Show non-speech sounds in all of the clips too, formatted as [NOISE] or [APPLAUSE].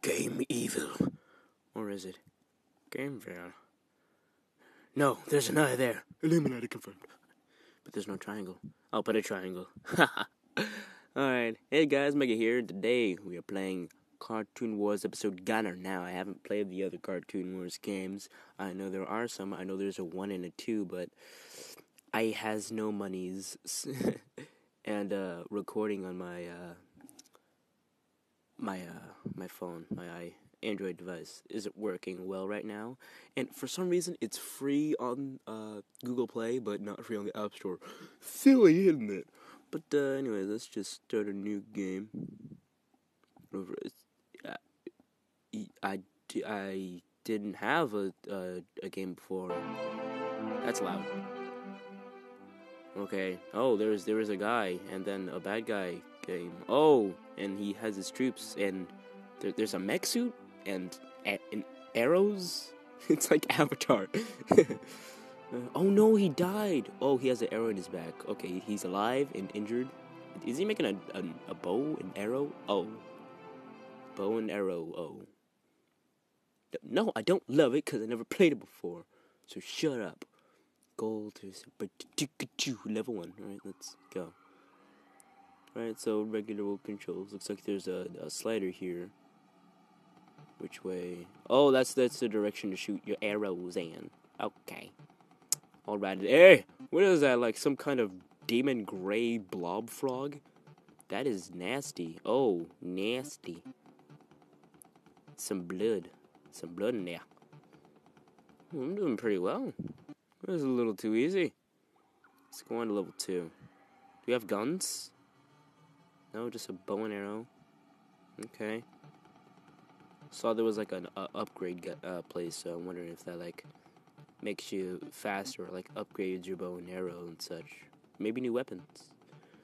Game Evil. Or is it Gameville? No, there's an eye there. Illuminati confirmed. But there's no triangle. I'll put a triangle. [LAUGHS] Alright. Hey guys, Mega here. Today we are playing Cartoon Wars episode Gunner. Now, I haven't played the other Cartoon Wars games. I know there are some. I know there's a 1 and a 2, but I has no monies. [LAUGHS] and uh, recording on my uh, my uh, my phone, my Android device, isn't working well right now. And for some reason, it's free on uh, Google Play, but not free on the App Store. Silly, isn't it? But uh, anyway, let's just start a new game. I, I didn't have a, a, a game before. That's loud. Okay. Oh, there's there is a guy, and then a bad guy came. Oh, and he has his troops, and there, there's a mech suit and, and arrows. [LAUGHS] It's like Avatar. [LAUGHS] oh no, he died. Oh, he has an arrow in his back. Okay, he's alive and injured. Is he making a a, a bow and arrow? Oh, bow and arrow. Oh. No, I don't love it because I never played it before. So shut up. Gold to level one. Alright, let's go. Alright, so regular controls. Looks like there's a, a slider here. Which way? Oh, that's that's the direction to shoot your arrows in. Okay. Alright. Hey! What is that? Like some kind of demon gray blob frog? That is nasty. Oh, nasty. Some blood. Some blood in there. Hmm, I'm doing pretty well. That was a little too easy. Let's go on to level 2. Do we have guns? No, just a bow and arrow. Okay. Saw there was like an uh, upgrade uh, place, so I'm wondering if that like makes you faster, or, like upgrades your bow and arrow and such. Maybe new weapons.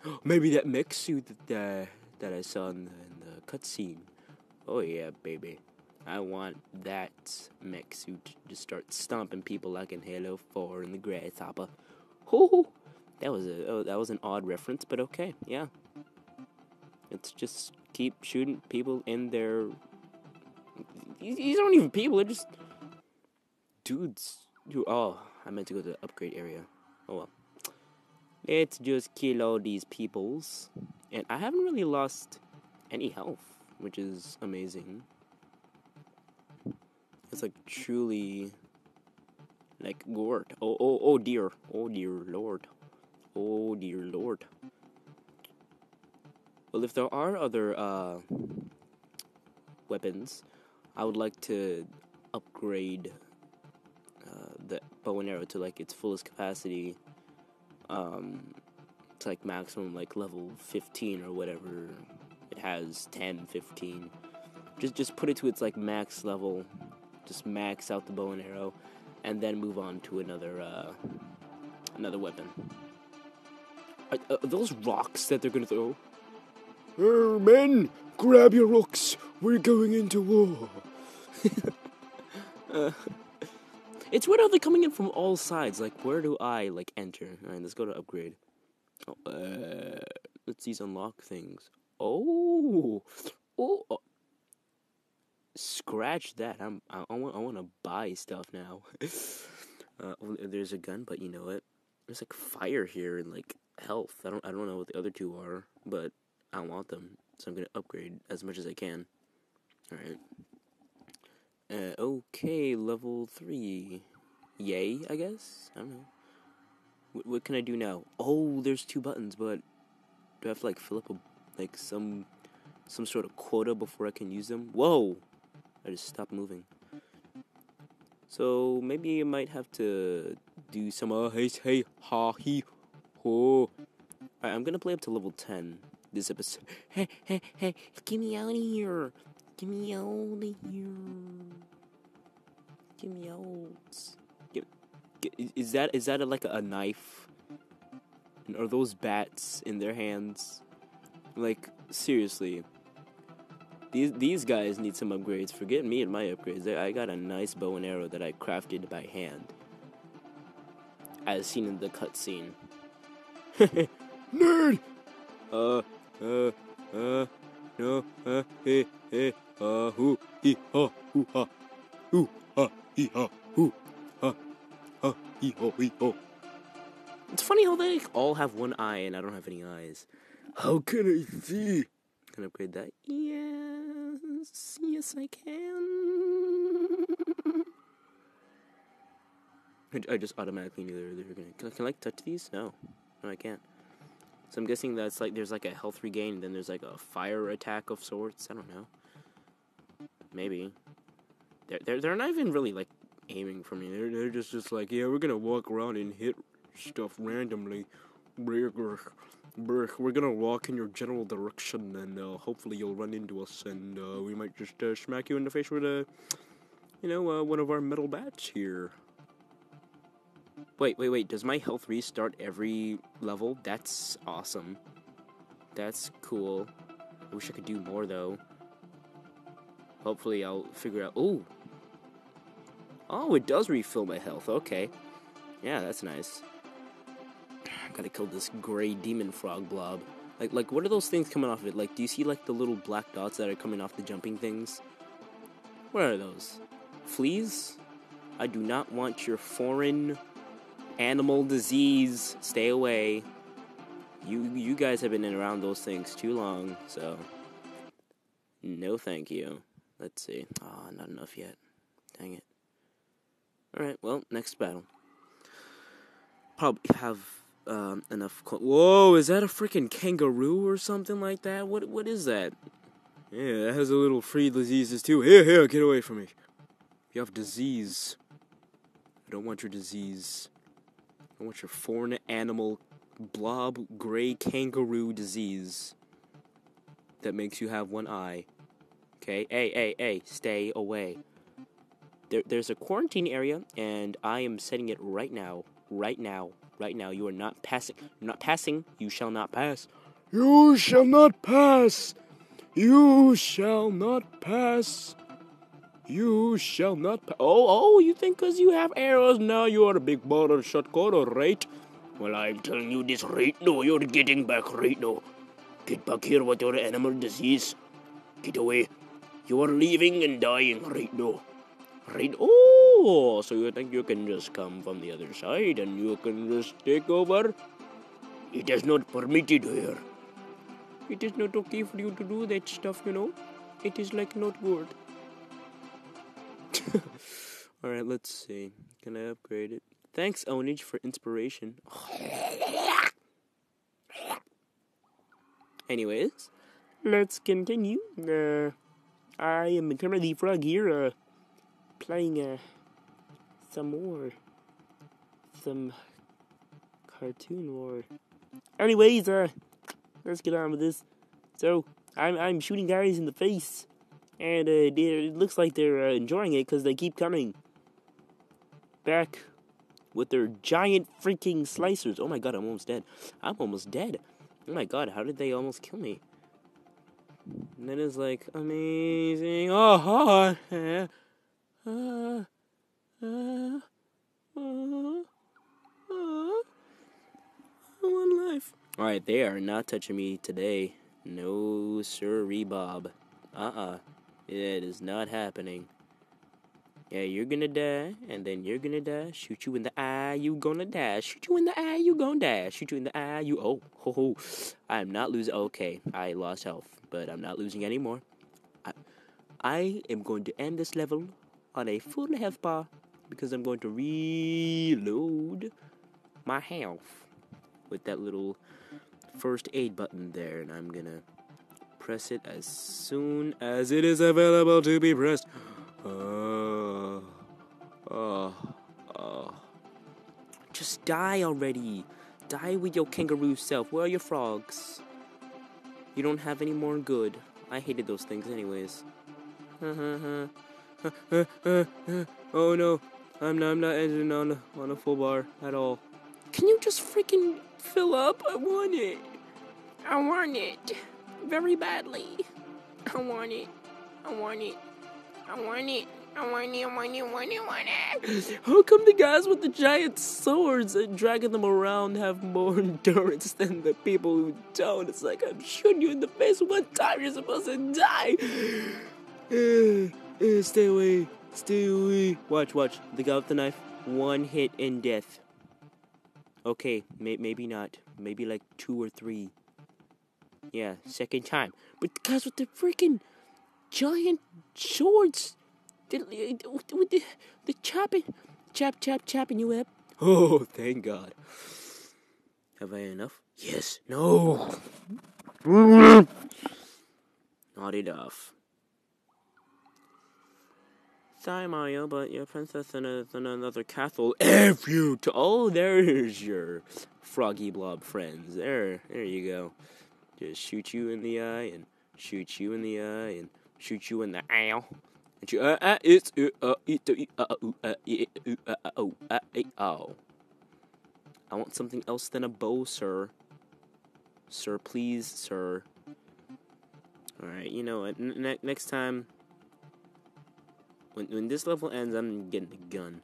[GASPS] Maybe that mech suit that uh, that I saw in the, in the cutscene. Oh yeah, baby. I want that mech suit to start stomping people like in Halo 4 in the Grasshopper. Hoo That was a oh, that was an odd reference, but okay, yeah. It's just keep shooting people in their. These aren't even people; they're just dudes. Who, oh, I meant to go to the upgrade area. Oh well. Let's just kill all these peoples, and I haven't really lost any health, which is amazing. It's like truly like gourd. Oh oh oh dear. Oh dear lord. Oh dear lord. Well if there are other uh weapons, I would like to upgrade uh, the bow and arrow to like its fullest capacity. Um to like maximum like level 15 or whatever it has 10 15 just just put it to its like max level just max out the bow and arrow, and then move on to another uh, another weapon. Are, are those rocks that they're gonna throw? Oh, men, grab your rocks. We're going into war. uh, it's weird how they're coming in from all sides. Like, where do I like enter? All right, let's go to upgrade. Oh, uh, let's these unlock things. Oh, oh, oh scratch that. I'm I, I want I want to buy stuff now. [LAUGHS] uh, there's a gun, but you know what? There's like fire here and like health. I don't I don't know what the other two are, but I want them, so I'm gonna upgrade as much as I can. All right. Uh, okay, level three. Yay, I guess. I don't know. What, what can I do now? Oh, there's two buttons, but do I have to like fill up a like some some sort of quota before I can use them? Whoa! I just stopped moving. So maybe I might have to do some uh, hey hey ha he ho. Alright, I'm gonna play up to level ten this episode. [LAUGHS] Hey hey hey, get me out of here! Get me out of here! Get me out! Get, get, is that is that a, like a knife? And are those bats in their hands? Like seriously, these these guys need some upgrades. Forget me and my upgrades. I got a nice bow and arrow that I crafted by hand, as seen in the cutscene. [LAUGHS] Nerd. Uh, It's funny how they all have one eye and I don't have any eyes. How can I see? Can I upgrade that? Yes, yes, I can. I, I just automatically knew they were, they were gonna. Can, can I like touch these? No, no, I can't. So I'm guessing that's like there's like a health regain, then there's like a fire attack of sorts. I don't know. Maybe. They're they're they're not even really like aiming for me. They're they're just just like yeah, we're gonna walk around and hit stuff randomly. We're gonna walk in your general direction, and uh, hopefully you'll run into us, and uh, we might just uh, smack you in the face with a, you know, uh, one of our metal bats here. Wait, wait, wait. Does my health restart every level? That's awesome. That's cool. I wish I could do more though. Hopefully I'll figure out. Oh! Oh, it does refill my health. Okay. Yeah, that's nice. [SIGHS] Gotta kill this gray demon frog blob. Like, like, what are those things coming off of it? Like, do you see like the little black dots that are coming off the jumping things? What are those? Fleas? I do not want your foreign animal disease. Stay away. You you guys have been around those things too long, so no thank you. Let's see. Ah, oh, not enough yet. Dang it. Alright, well, next battle. Probably have um, enough. Whoa, is that a freaking kangaroo or something like that? What What is that? Yeah, it has a little free diseases too. Here, here, get away from me. You have disease. I don't want your disease. I want your foreign animal blob gray kangaroo disease that makes you have one eye. Okay? Hey, hey, hey, stay away. There, there's a quarantine area, and I am setting it right now. Right now. Right now. You are not passing. You're not passing. You shall not pass. You shall not pass. You shall not pass. You shall not. Pa- oh, oh, you think because you have arrows now you are a big baller shotgun, right? Well, I'm telling you this right now. You're getting back right now. Get back here with your animal disease. Get away. You are leaving and dying right now. Right? Oh, so you think you can just come from the other side and you can just take over? It is not permitted here. It is not okay for you to do that stuff, you know. It is like not good. [LAUGHS] Alright, let's see. Can I upgrade it? Thanks, Onage, for inspiration. [LAUGHS] Anyways, let's continue. Uh, I am currently Frog here, uh, playing uh, some more. Some cartoon war. Anyways, uh, let's get on with this. So, I'm, I'm shooting guys in the face and uh, it looks like they're uh, enjoying it because they keep coming back with their giant freaking slicers. Oh my god, I'm almost dead. I'm almost dead. Oh my god, how did they almost kill me? And then it's like amazing. Oh, oh uh, uh, uh, uh, one life. All right, they are not touching me today. No, sir, Bob. Uh it is not happening. Yeah, you're gonna die, and then you're gonna die. Shoot you in the eye, you gonna die. Shoot you in the eye, you gonna die. Shoot you in the eye, you oh ho ho. I am not losing. Okay, I lost health, but I'm not losing anymore. I, I am going to end this level on a full health bar because I'm going to reload my health with that little first aid button there, and I'm gonna press it as soon as it is available to be pressed. Uh, uh, uh. Just die already. Die with your kangaroo self. Where are your frogs? You don't have any more good. I hated those things anyways. [LAUGHS] oh no. I'm not, I'm not ending on a, on a full bar at all. Can you just freaking fill up? I want it. I want it very badly. I want it. I want it. I want it. I want it, I want it, I want it, I want it. How come the guys with the giant swords and dragging them around have more [LAUGHS] endurance than the people who don't? It's like I'm shooting you in the face one time, you're supposed to die. Uh, [SIGHS] uh, stay away. Stay away. Watch, watch. The guy with the knife. One hit and death. Okay, may- maybe not. Maybe like two or three. Yeah, second time. But the guys with the freaking giant swords. The, with the, the chopping. Chop, chop, chopping you up. [LAUGHS] Oh, thank God. Have I enough? Yes. No. [LAUGHS] Not enough. Sorry, Mario, but your princess in, a, in another castle. F you to. Oh, there's your froggy blob friends. There, there you go. Just shoot you in the eye and shoot you in the eye and shoot you in the ow. And you, uh, uh, it's, uh, uh, uh, uh, uh, uh, uh, uh, oh, uh. I want something else than a bow, sir. Sir, please, sir. Alright, you know what? N- next time, when, when this level ends, I'm getting a gun.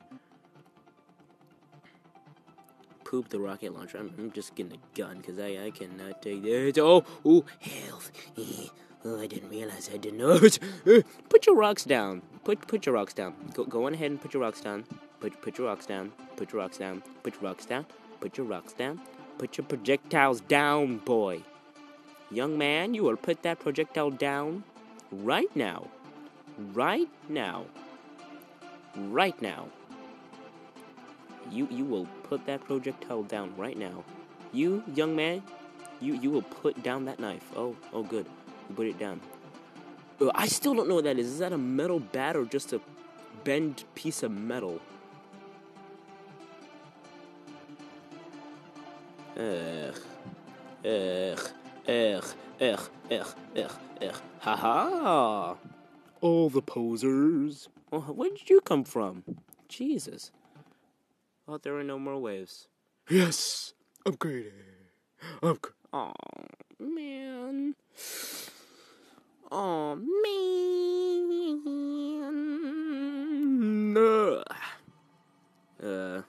Poop the rocket launcher. I'm, I'm just getting a gun because I, I cannot take this. Oh, oh, health. Eh, oh, I didn't realize I didn't know. [LAUGHS] Eh, put your rocks down. Put put your rocks down. Go go on ahead and put your rocks down. Put put your rocks down. Put your rocks down. Put your rocks down. Put your rocks down. Put your projectiles down, boy. Young man, you will put that projectile down right now. Right now. Right now. You you will put that projectile down right now. You, young man, you you will put down that knife. Oh, oh good. You put it down. Uh, I still don't know what that is. Is that a metal bat or just a bent piece of metal? Ugh. Ugh. Ugh. Ugh. Ugh. Ugh. Ugh. Ha ha! All the posers. Oh, where did you come from? Jesus. Thought there were no more waves. Yes! Upgraded. Upgrade. Oh, man. Oh, man. Uh,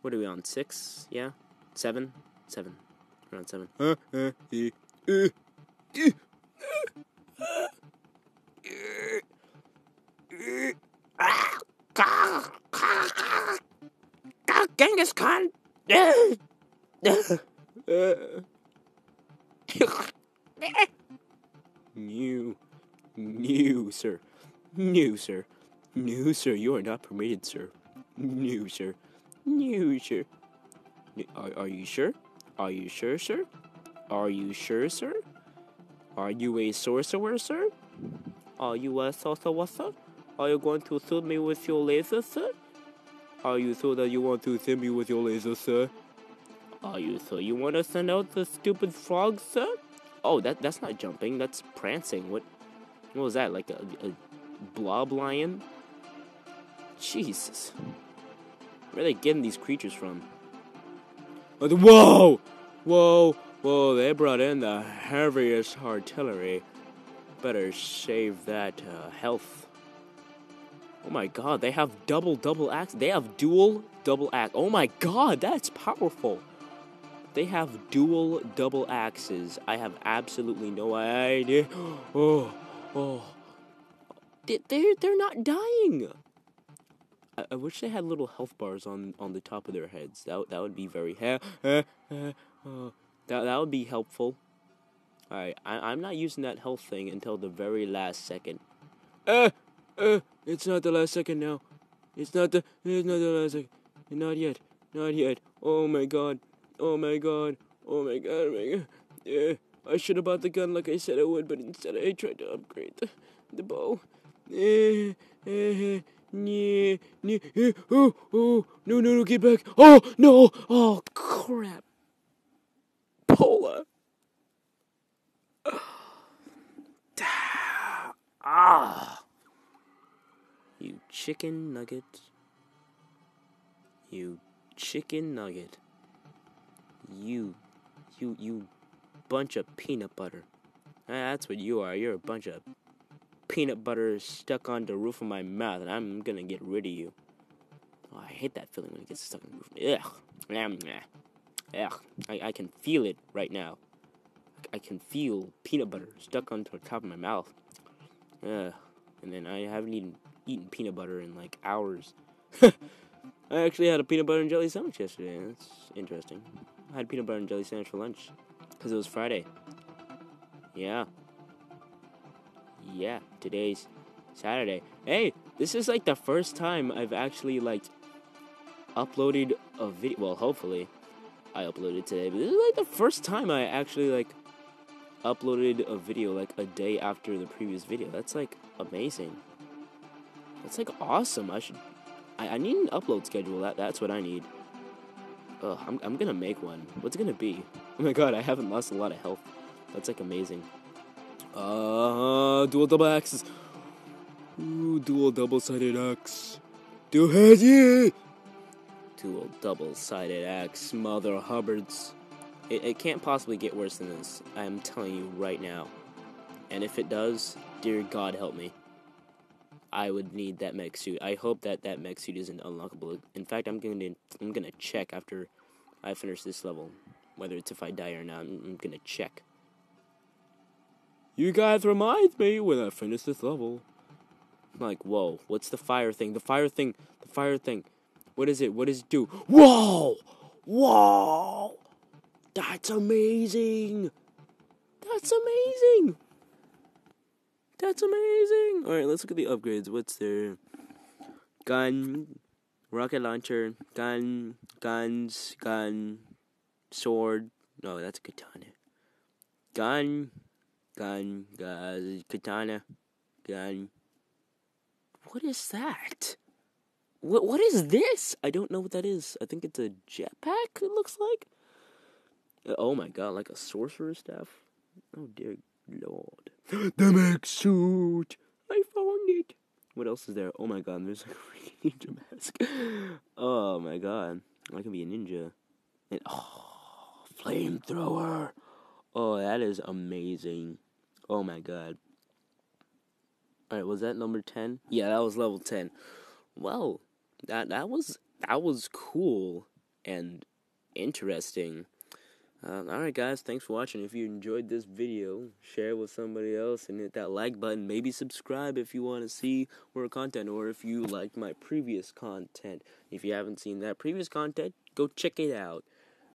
what are we on? Six? Yeah? Seven? Seven. Around seven. Genghis Khan! [LAUGHS] New. New, sir. New, sir. New, sir. You are not permitted, sir. New, sir. New, sir. Are, are you sure? Are you sure, sir? Are you sure, sir? Are you a sorcerer, sir? Are you a sorcerer, sir? Are you going to shoot me with your laser, sir? Are you sure that you want to send me with your laser, sir? Are you sure you want to send out the stupid frog, sir? Oh, that that's not jumping. That's prancing. What? What was that? Like a, a blob lion? Jesus. Where are they getting these creatures from? Whoa! Whoa! Whoa! They brought in the heaviest artillery. Better save that uh, health. Oh my god, they have double double axe. They have dual double axe. Oh my god, that's powerful. They have dual double axes. I have absolutely no idea. [GASPS] Oh, oh. They're, they're not dying. I, I wish they had little health bars on, on the top of their heads. That, that would be very... Uh, that, that would be helpful. Alright, I'm not using that health thing until the very last second. Uh, uh, it's not the last second now. It's not the, it's not the last second. Not yet. Not yet. Oh my god. Oh my god. Oh my god. Oh my god. Yeah, I should have bought the gun like I said I would, but instead I tried to upgrade the, the bow. Eh, eh, yeah, yeah, oh, oh, no, no, no, get back. Oh, no. Oh, crap. Pola. [SIGHS] ah. Chicken nugget. You chicken nugget. You, you, you bunch of peanut butter. That's what you are. You're a bunch of peanut butter stuck on the roof of my mouth, and I'm gonna get rid of you. Oh, I hate that feeling when it gets stuck in the roof. Ugh. Ugh. I, I can feel it right now. I can feel peanut butter stuck onto the top of my mouth. Ugh. and then I haven't eaten eaten peanut butter in like hours. [LAUGHS] I actually had a peanut butter and jelly sandwich yesterday. That's interesting. I had peanut butter and jelly sandwich for lunch because it was Friday. Yeah. Yeah, today's Saturday. Hey, this is like the first time I've actually like uploaded a video. Well, hopefully I uploaded today, but this is like the first time I actually like uploaded a video like a day after the previous video. That's like amazing. That's like awesome. I should. I, I need an upload schedule. That that's what I need. Ugh, I'm I'm gonna make one. What's it gonna be? [LAUGHS] Oh my god, I haven't lost a lot of health. That's like amazing. Uh, dual double axes. Ooh, dual double-sided axe. Do has it. Dual double-sided axe, Mother Hubbards. It, it can't possibly get worse than this. I am telling you right now. And if it does, dear God help me. I would need that mech suit. I hope that that mech suit isn't unlockable. In fact, I'm going to I'm gonna check after I finish this level, whether it's if I die or not. I'm, I'm gonna check. You guys remind me when I finish this level. I'm like, whoa, what's the fire thing? The fire thing, the fire thing. What is it? What does it do? Whoa! Whoa! That's amazing! That's amazing! That's amazing! Alright, let's look at the upgrades. What's there? Gun, rocket launcher, gun, guns, gun, sword. No, that's a katana. Gun, gun, gun, katana, gun. What is that? What what is this? I don't know what that is. I think it's a jetpack. It looks like. Uh, Oh my god, like a sorcerer's staff. Oh dear lord. The mech suit. I found it. What else is there? Oh my god, there's a freaking ninja mask. Oh my god, I can be a ninja. And oh, flamethrower. Oh, that is amazing. Oh my god. All right, was that number ten? Yeah, that was level ten. Well, that that was that was cool and interesting. Um, all right, guys, thanks for watching. If you enjoyed this video, share it with somebody else and hit that like button. Maybe subscribe if you want to see more content or if you liked my previous content. If you haven't seen that previous content, go check it out.